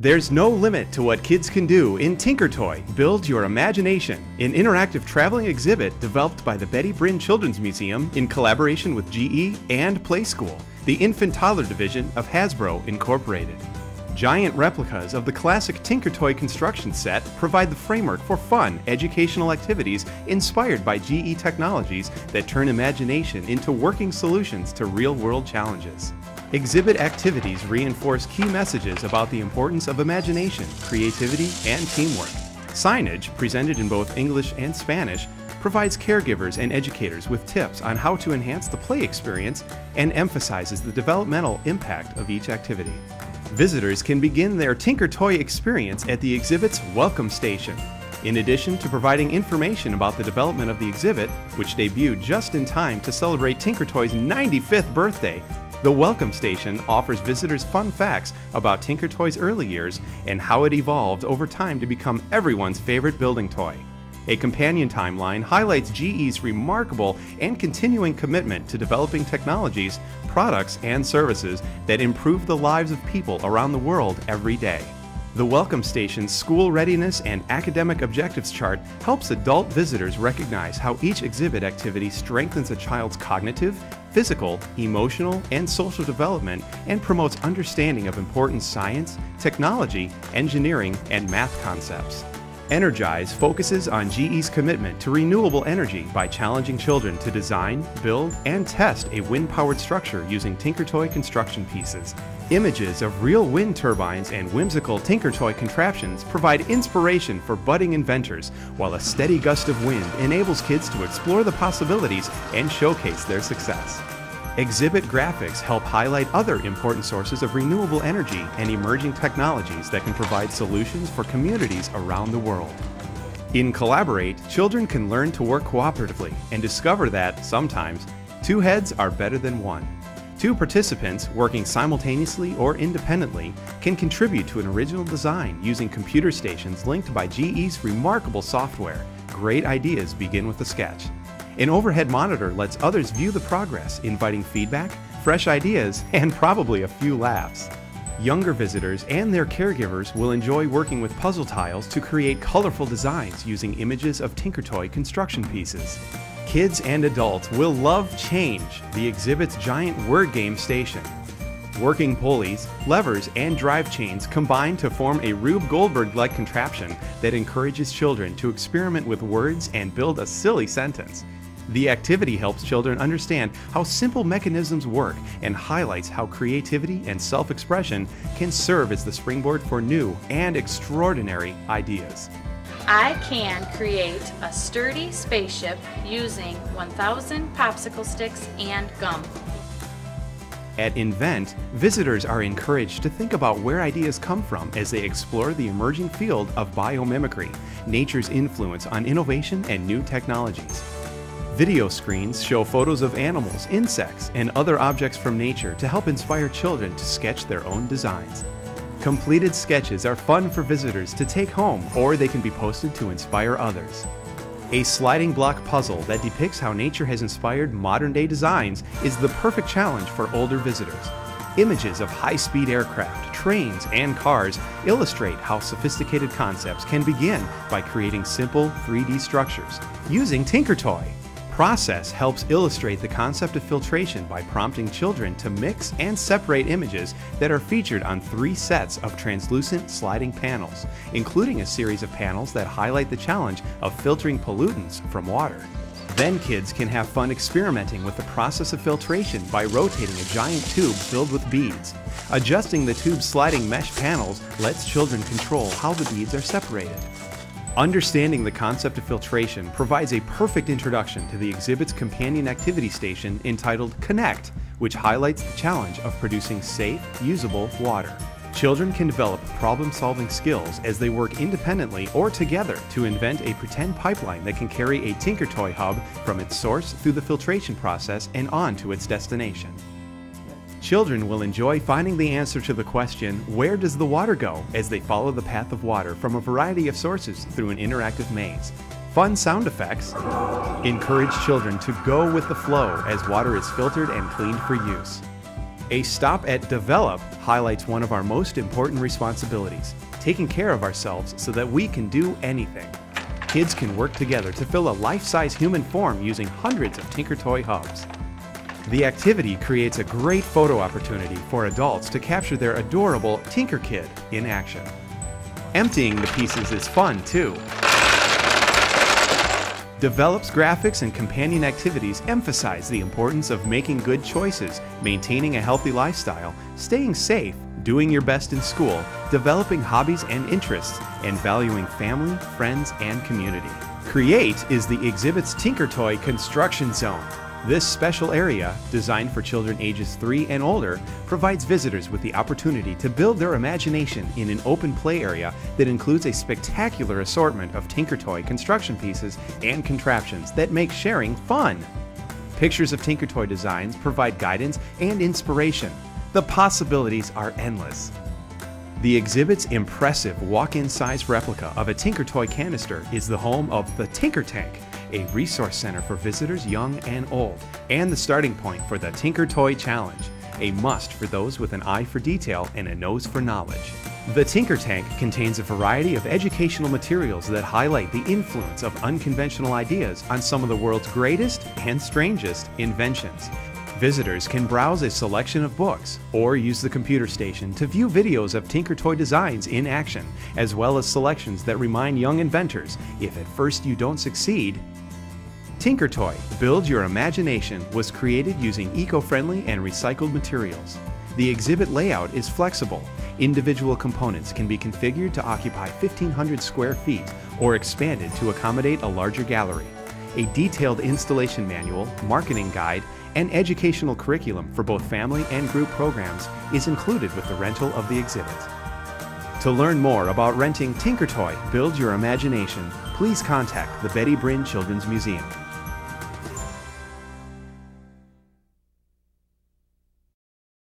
There's no limit to what kids can do in Tinkertoy Build Your Imagination, an interactive traveling exhibit developed by the Betty Brinn Children's Museum in collaboration with GE and Playskool, the infant toddler division of Hasbro Incorporated. Giant replicas of the classic Tinkertoy construction set provide the framework for fun, educational activities inspired by GE technologies that turn imagination into working solutions to real world challenges. Exhibit activities reinforce key messages about the importance of imagination, creativity, and teamwork. Signage, presented in both English and Spanish, provides caregivers and educators with tips on how to enhance the play experience and emphasizes the developmental impact of each activity. Visitors can begin their Tinker Toy experience at the exhibit's Welcome Station. In addition to providing information about the development of the exhibit, which debuted just in time to celebrate Tinker Toy's 95th birthday, the Welcome Station offers visitors fun facts about Tinker Toy's early years and how it evolved over time to become everyone's favorite building toy. A companion timeline highlights GE's remarkable and continuing commitment to developing technologies, products, and services that improve the lives of people around the world every day. The Welcome Station's School Readiness and Academic Objectives chart helps adult visitors recognize how each exhibit activity strengthens a child's cognitive, physical, emotional, and social development and promotes understanding of important science, technology, engineering, and math concepts. Energize focuses on GE's commitment to renewable energy by challenging children to design, build, and test a wind powered structure using Tinkertoy construction pieces. Images of real wind turbines and whimsical Tinker Toy contraptions provide inspiration for budding inventors, while a steady gust of wind enables kids to explore the possibilities and showcase their success. Exhibit graphics help highlight other important sources of renewable energy and emerging technologies that can provide solutions for communities around the world. In Collaborate, children can learn to work cooperatively and discover that, sometimes, two heads are better than one. Two participants, working simultaneously or independently, can contribute to an original design using computer stations linked by GE's remarkable software. Great ideas begin with a sketch. An overhead monitor lets others view the progress, inviting feedback, fresh ideas, and probably a few laughs. Younger visitors and their caregivers will enjoy working with puzzle tiles to create colorful designs using images of Tinker Toy construction pieces. Kids and adults will love Change, the exhibit's giant word game station. Working pulleys, levers, and drive chains combine to form a Rube Goldberg like contraption that encourages children to experiment with words and build a silly sentence. The activity helps children understand how simple mechanisms work and highlights how creativity and self expression can serve as the springboard for new and extraordinary ideas. I can create a sturdy spaceship using 1,000 popsicle sticks and gum. At Invent, visitors are encouraged to think about where ideas come from as they explore the emerging field of biomimicry, nature's influence on innovation and new technologies. Video screens show photos of animals, insects, and other objects from nature to help inspire children to sketch their own designs. Completed sketches are fun for visitors to take home or they can be posted to inspire others. A sliding block puzzle that depicts how nature has inspired modern day designs is the perfect challenge for older visitors. Images of high speed aircraft, trains, and cars illustrate how sophisticated concepts can begin by creating simple 3D structures using Tinker Toy process helps illustrate the concept of filtration by prompting children to mix and separate images that are featured on three sets of translucent sliding panels, including a series of panels that highlight the challenge of filtering pollutants from water. Then kids can have fun experimenting with the process of filtration by rotating a giant tube filled with beads. Adjusting the tube's sliding mesh panels lets children control how the beads are separated. Understanding the concept of filtration provides a perfect introduction to the exhibit's companion activity station entitled Connect, which highlights the challenge of producing safe, usable water. Children can develop problem solving skills as they work independently or together to invent a pretend pipeline that can carry a Tinker Toy hub from its source through the filtration process and on to its destination. Children will enjoy finding the answer to the question, where does the water go, as they follow the path of water from a variety of sources through an interactive maze. Fun sound effects encourage children to go with the flow as water is filtered and cleaned for use. A stop at Develop highlights one of our most important responsibilities taking care of ourselves so that we can do anything. Kids can work together to fill a life size human form using hundreds of Tinker Toy hubs. The activity creates a great photo opportunity for adults to capture their adorable Tinker Kid in action. Emptying the pieces is fun too. Develops graphics and companion activities emphasize the importance of making good choices, maintaining a healthy lifestyle, staying safe, doing your best in school, developing hobbies and interests, and valuing family, friends, and community. Create is the exhibit's Tinker Toy Construction Zone, this special area, designed for children ages 3 and older, provides visitors with the opportunity to build their imagination in an open play area that includes a spectacular assortment of Tinker Toy construction pieces and contraptions that make sharing fun. Pictures of Tinker Toy designs provide guidance and inspiration. The possibilities are endless. The exhibit's impressive walk-in size replica of a Tinker Toy canister is the home of the Tinker Tank, a resource center for visitors young and old, and the starting point for the Tinker Toy Challenge, a must for those with an eye for detail and a nose for knowledge. The Tinker Tank contains a variety of educational materials that highlight the influence of unconventional ideas on some of the world's greatest and strangest inventions. Visitors can browse a selection of books or use the computer station to view videos of Tinker Toy designs in action, as well as selections that remind young inventors if at first you don't succeed, Tinker Toy Build Your Imagination was created using eco-friendly and recycled materials. The exhibit layout is flexible. Individual components can be configured to occupy 1,500 square feet or expanded to accommodate a larger gallery. A detailed installation manual, marketing guide, and educational curriculum for both family and group programs is included with the rental of the exhibit. To learn more about renting Tinker Toy Build Your Imagination, please contact the Betty Brinn Children's Museum.